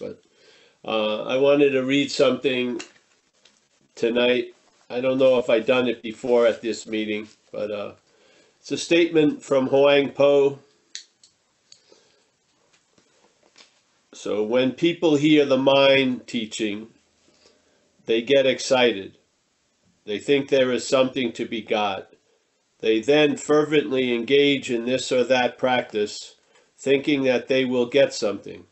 but uh, I wanted to read something tonight. I don't know if I've done it before at this meeting, but uh, it's a statement from Huang Po. So when people hear the mind teaching, they get excited. They think there is something to be got. They then fervently engage in this or that practice, thinking that they will get something.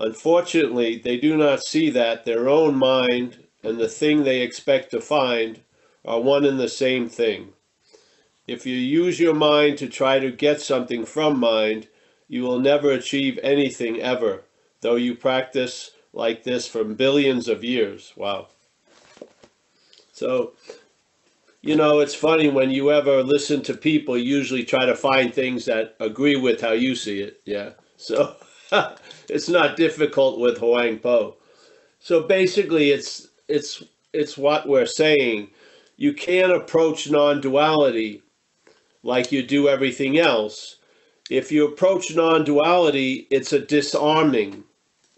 Unfortunately, they do not see that their own mind and the thing they expect to find are one and the same thing. If you use your mind to try to get something from mind, you will never achieve anything ever, though you practice like this for billions of years. Wow. So, you know, it's funny when you ever listen to people, usually try to find things that agree with how you see it. Yeah. So it's not difficult with Huang Po. So basically, it's it's it's what we're saying. You can't approach non-duality like you do everything else. If you approach non-duality, it's a disarming.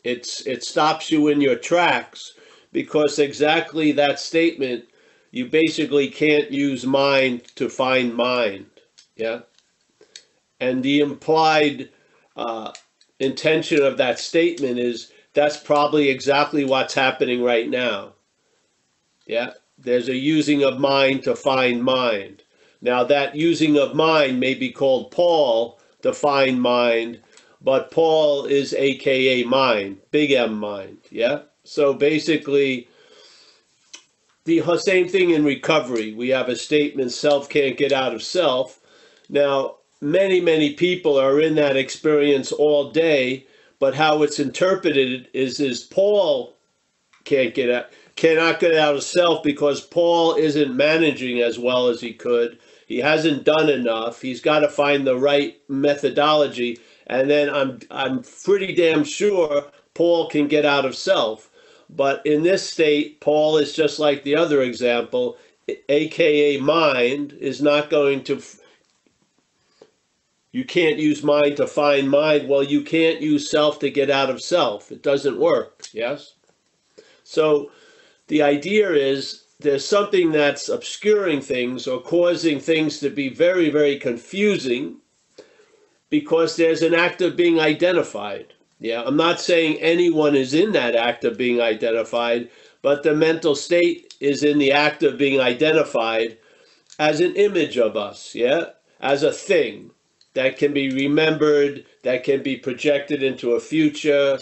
It's it stops you in your tracks because exactly that statement you basically can't use mind to find mind. Yeah. And the implied uh, intention of that statement is that's probably exactly what's happening right now. Yeah. There's a using of mind to find mind. Now, that using of mind may be called Paul to find mind, but Paul is AKA mind, big M mind. Yeah. So basically, the same thing in recovery. We have a statement self can't get out of self. Now, many, many people are in that experience all day, but how it's interpreted is is Paul can't get out cannot get out of self because Paul isn't managing as well as he could. He hasn't done enough. He's got to find the right methodology. And then I'm I'm pretty damn sure Paul can get out of self. But in this state, Paul is just like the other example, aka mind, is not going to. You can't use mind to find mind. Well, you can't use self to get out of self. It doesn't work. Yes? So the idea is there's something that's obscuring things or causing things to be very, very confusing because there's an act of being identified. Yeah, I'm not saying anyone is in that act of being identified, but the mental state is in the act of being identified as an image of us, yeah, as a thing that can be remembered, that can be projected into a future.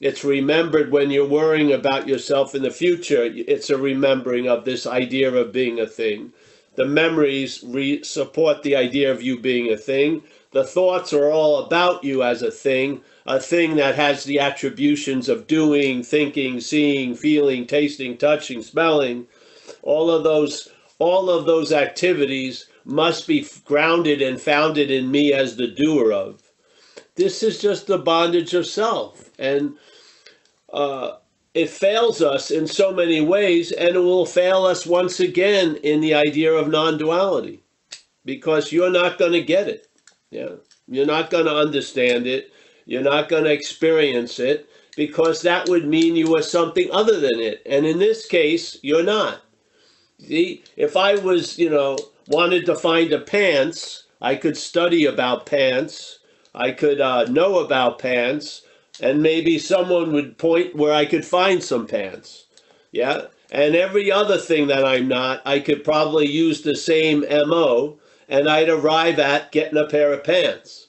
It's remembered when you're worrying about yourself in the future. It's a remembering of this idea of being a thing. The memories re- support the idea of you being a thing. The thoughts are all about you as a thing, a thing that has the attributions of doing, thinking, seeing, feeling, tasting, touching, smelling. All of those all of those activities must be grounded and founded in me as the doer of. This is just the bondage of self. And uh, it fails us in so many ways, and it will fail us once again in the idea of non duality because you're not going to get it. Yeah. You're not going to understand it. You're not going to experience it because that would mean you were something other than it. And in this case, you're not. See, if I was, you know, wanted to find a pants, I could study about pants. I could uh, know about pants, and maybe someone would point where I could find some pants. Yeah. And every other thing that I'm not, I could probably use the same MO and I'd arrive at getting a pair of pants.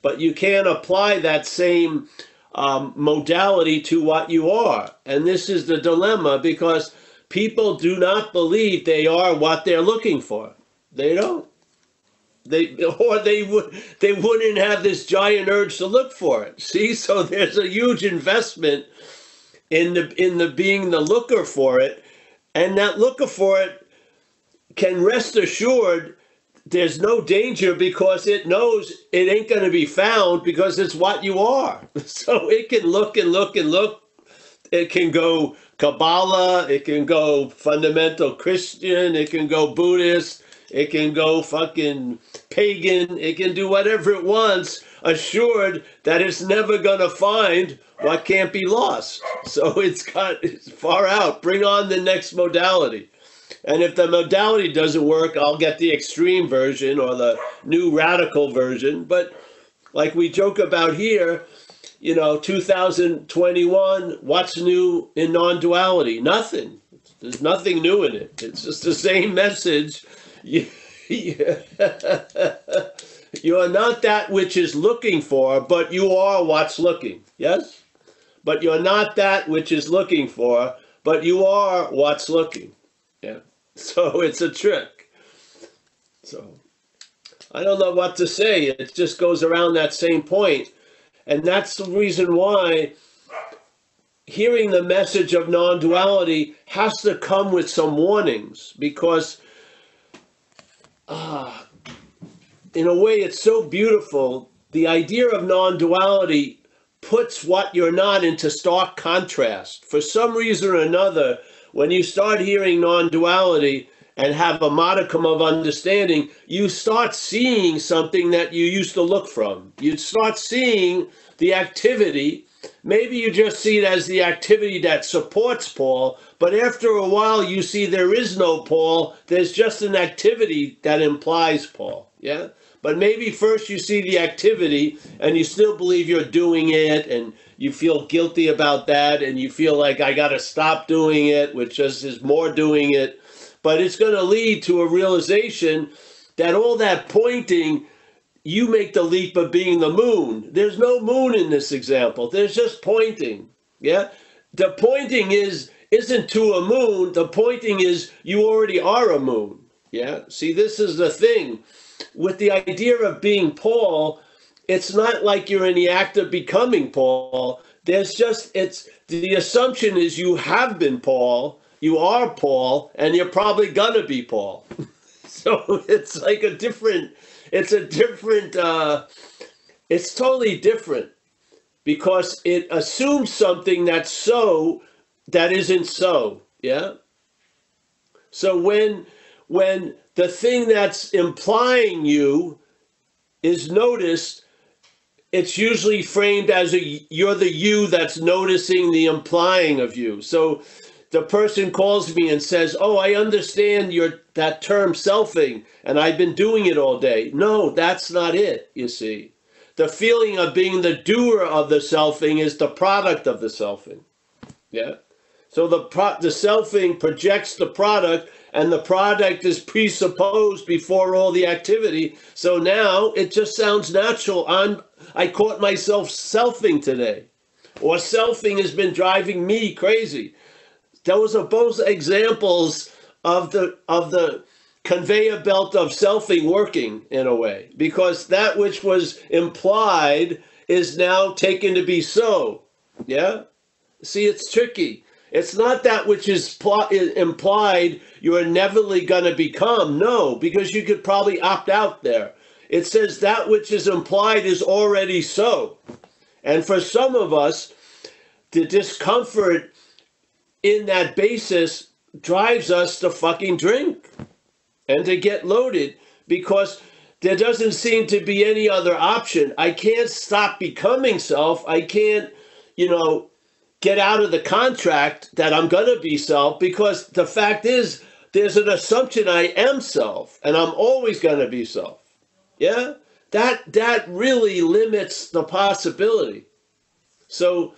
But you can't apply that same um, modality to what you are. And this is the dilemma because people do not believe they are what they're looking for. They don't. They or they would they wouldn't have this giant urge to look for it. See, so there's a huge investment in the in the being the looker for it, and that looker for it can rest assured there's no danger because it knows it ain't going to be found because it's what you are. So it can look and look and look. It can go Kabbalah, it can go fundamental Christian, it can go Buddhist, it can go fucking pagan, it can do whatever it wants, assured that it's never going to find what can't be lost. So it's got it's far out. Bring on the next modality. And if the modality doesn't work, I'll get the extreme version or the new radical version. But like we joke about here, you know, 2021, what's new in non duality? Nothing. There's nothing new in it. It's just the same message. You, are not that which is looking for, but you are what's looking. Yes? But you're not that which is looking for, but you are what's looking. Yeah. So it's a trick. So I don't know what to say. It just goes around that same point. And that's the reason why hearing the message of non duality has to come with some warnings because, uh, in a way, it's so beautiful. The idea of non duality puts what you're not into stark contrast. For some reason or another, when you start hearing non duality, and have a modicum of understanding, you start seeing something that you used to look from. You start seeing the activity. Maybe you just see it as the activity that supports Paul, but after a while you see there is no Paul, there's just an activity that implies Paul. Yeah? But maybe first you see the activity and you still believe you're doing it and you feel guilty about that and you feel like I got to stop doing it, which just is more doing it but it's going to lead to a realization that all that pointing, you make the leap of being the moon. There's no moon in this example. There's just pointing. Yeah. The pointing is isn't to a moon. The pointing is you already are a moon. Yeah. See, this is the thing with the idea of being Paul. It's not like you're in the act of becoming Paul. There's just it's the assumption is you have been Paul you are Paul, and you're probably gonna be Paul. so it's like a different, it's a different, uh, it's totally different because it assumes something that's so that isn't so. Yeah. So when when the thing that's implying you is noticed, it's usually framed as a you're the you that's noticing the implying of you. So the person calls me and says, "Oh, I understand your that term selfing, and I've been doing it all day." No, that's not it. You see, the feeling of being the doer of the selfing is the product of the selfing. Yeah. So the pro- the selfing projects the product, and the product is presupposed before all the activity. So now it just sounds natural. I'm I caught myself selfing today, or selfing has been driving me crazy those are both examples of the of the conveyor belt of selfing working in a way because that which was implied is now taken to be so. Yeah? See it's tricky. It's not that which is pl- implied you are neverly going to become. No because you could probably opt out there. It says that which is implied is already so. And for some of us the discomfort in that basis drives us to fucking drink and to get loaded because there doesn't seem to be any other option. I can't stop becoming self. I can't, you know, get out of the contract that I'm going to be self because the fact is there's an assumption I am self and I'm always going to be self. Yeah? That that really limits the possibility. So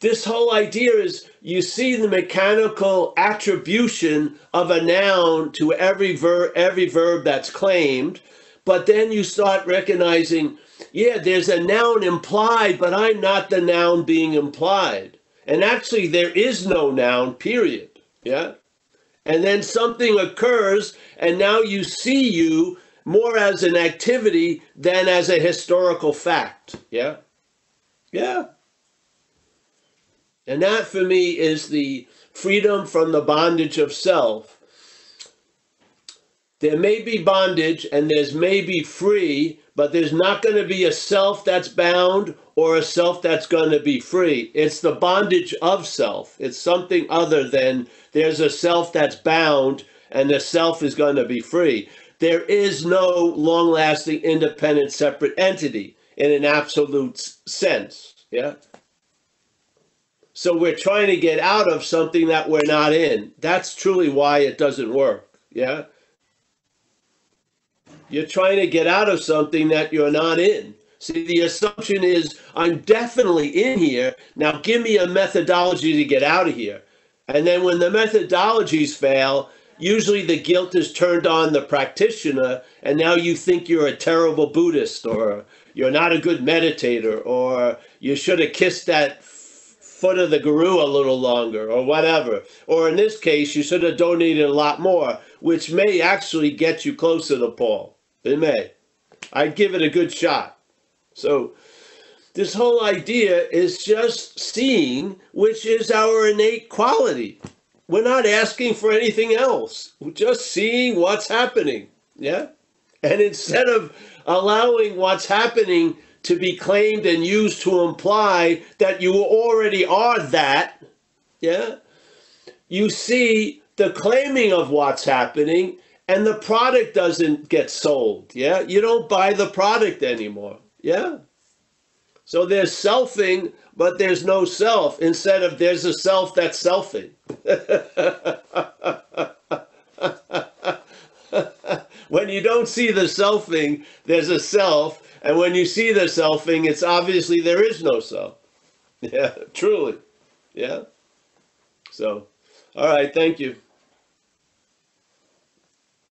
this whole idea is you see the mechanical attribution of a noun to every verb every verb that's claimed but then you start recognizing yeah there's a noun implied but i'm not the noun being implied. And actually there is no noun period. Yeah? And then something occurs and now you see you more as an activity than as a historical fact. Yeah? Yeah and that for me is the freedom from the bondage of self. There may be bondage and there's maybe free, but there's not going to be a self that's bound or a self that's going to be free. It's the bondage of self. It's something other than there's a self that's bound and the self is going to be free. there is no long lasting, independent, separate entity in an absolute sense. Yeah. So we're trying to get out of something that we're not in. That's truly why it doesn't work. Yeah. You're trying to get out of something that you're not in. See, the assumption is I'm definitely in here. Now give me a methodology to get out of here. And then when the methodologies fail, usually the guilt is turned on the practitioner, and now you think you're a terrible Buddhist, or you're not a good meditator, or you should have kissed that foot of the guru a little longer, or whatever. Or in this case, you should have donated a lot more, which may actually get you closer to Paul. It may. I'd give it a good shot. So, this whole idea is just seeing, which is our innate quality. We're not asking for anything else. We're just seeing what's happening. Yeah? And instead of allowing what's happening to be claimed and used to imply that you already are that, yeah? You see the claiming of what's happening and the product doesn't get sold. Yeah? You don't buy the product anymore. Yeah? So there's selfing, but there's no self. Instead of there's a self that's selfing. when you don't see the selfing, there's a self. And when you see the selfing, it's obviously there is no self. Yeah, truly. Yeah. So, all right. Thank you.